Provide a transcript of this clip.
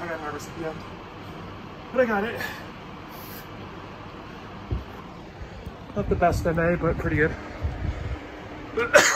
I got nervous end But I got it. Not the best I made, but pretty good.